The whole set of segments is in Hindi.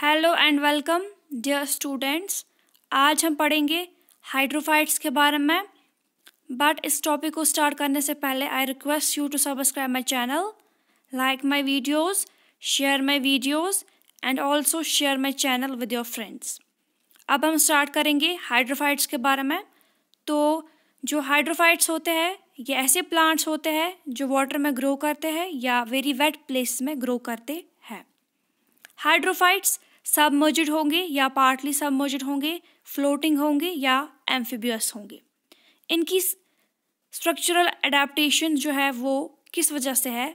Hello and welcome dear students आज हम पढ़ेंगे हाइड्रोफाइट्स के बारे में बट इस टॉपिक को स्टार्ट करने से पहले I request you to subscribe my channel like my videos share my videos and also share my channel with your friends अब हम स्टार्ट करेंगे हाइड्रोफाइट्स के बारे में. तो जो हाइड्रोफाइट्स होते हैं, ये ऐसे प्लांट्स होते हैं जो वाटर में ग्रो करते हैं या वेरी वेट प्लेस में ग्रो करते हैं. हाइड्रोफाइट्स सबमर्जिड होंगे या पार्टली सबमर्जिड होंगे फ्लोटिंग होंगे या एम्फीबियस होंगे। इनकी स्ट्रक्चरल अडेप्टेशन जो है वो किस वजह से है?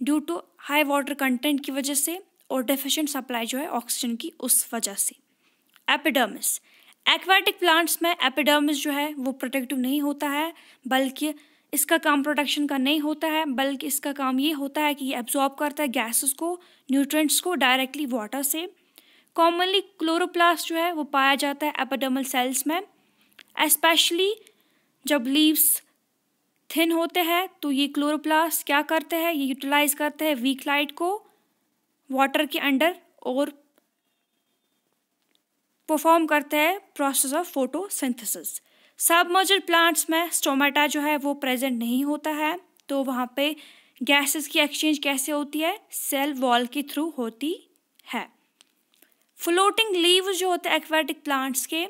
Due to high water content की वजह से और डेफिशिएंट सप्लाई जो है ऑक्सीजन की उस वजह से। एपिडर्मिस एक्वाटिक प्लांट्स में एपिडर्मिस जो है वो प्रोटेक्टिव नहीं होता है, बल्कि इसका काम प्रोटेक्शन का नहीं होता है, बल्कि इसका काम ये होता है कि ये एब्जॉर्ब करता है गैसेस को न्यूट्रेंट्स को डायरेक्टली वाटर से। कॉमनली क्लोरोप्लास्ट जो है, वो पाया जाता है एपिडर्मल सेल्स में एस्पेशली जब लीव्स थिन होते हैं तो ये क्लोरोप्लास्ट क्या करते हैं? ये यूटिलाइज करते हैं वीक लाइट को वाटर के अंडर और परफॉर्म करते हैं process of photosynthesis submerged plants में स्टोमेटा जो है, वो प्रेजेंट नहीं होता है तो वहाँ पे गैसेस की एक्सचेंज कैसे होती है? सेल वॉल के थ्रू होती है। फ्लोटिंग लीव जो होते हैं एक्वेटिक प्लांट्स के,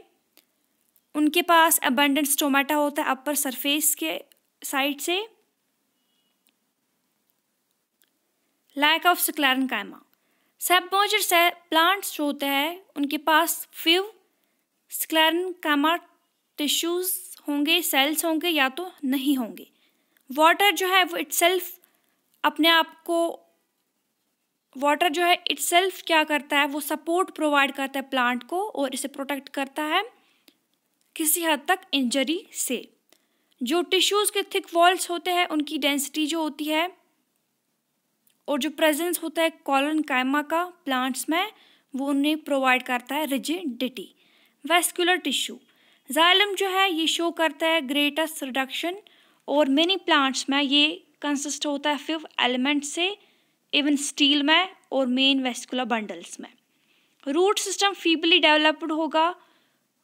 उनके पास अबंडेंट स्टोमेटा होता है अपर सरफेस के साइड से। Lack of sclerenchyma submerged से प्लांट्स जो होते हैं, उनके पास फ्यू स्क्लैरन कामा टिश्यूज़ होंगे सेल्स होंगे या तो नहीं होंगे। वाटर जो है वो इट्सल्फ अपने आप को वाटर जो है इट्सेल्फ क्या करता है? वो सपोर्ट प्रोवाइड करता है प्लांट को और इसे प्रोटेक्ट करता है किसी हद तक इंजरी से। जो टिश्यूज़ के थिक वॉल्स होते हैं, उनकी डेंसिटी जो होती है और जो प्रेजेंस होता है कॉलन कायमा का प्लांट्स में, वो उन्हें प्रोवाइड करता है रिजिडिटी वेस्कुलर टिश्यू जाइलम जो है, ये शो करता है ग्रेटेस्ट रिडक्शन और मेनी प्लांट्स में ये कंसिस्ट होता है फिफ्थ एलिमेंट से। इवन स्टील में और मेन वेस्कुलर बंडल्स में. रूट सिस्टम फीबली डेवलप्ड होगा.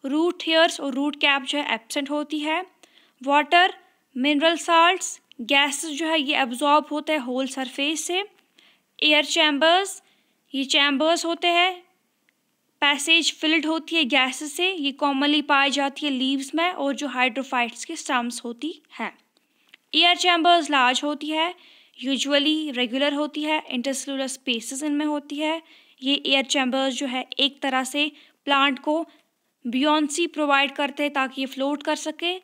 रूट हेयर्स और रूट कैप जो है एबसेंट होती है. वाटर मिनरल साल्ट्स गैसेस जो है ये एब्जॉर्ब होते हैं होल सरफेस से. एयर चैम्बर्स ये चैम्बर्स होते हैं. पैसेज फिल्ड होती है गैसेस से. ये कॉमनली पाई जाती है लीव्स में और जो हाइड्रोफाइट्स के स्टम्स होती है. एयर चैम्बर्स लार्ज होती है. यूजुअली रेगुलर होती है, इंटरसेलुलर स्पेसेस इनमें होती है। ये एयर चैम्बर्स जो है, एक तरह से प्लांट को बियॉन्सी प्रोवाइड करते हैं ताकि ये फ्लोट कर सके।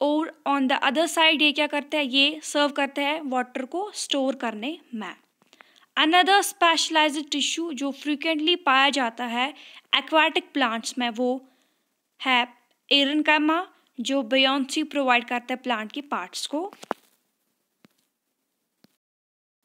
और ऑन द अदर साइड ये क्या करते हैं, ये सर्व करते हैं वाटर को स्टोर करने में। अनदर स्पेशलाइज टिश्यू जो फ्रिक्वेंटली पाया जाता है एक्वाटिक प्लांट्स में, वो है एरन कैमा जो बयोन्सी प्रोवाइड करता है प्लांट के पार्ट्स को।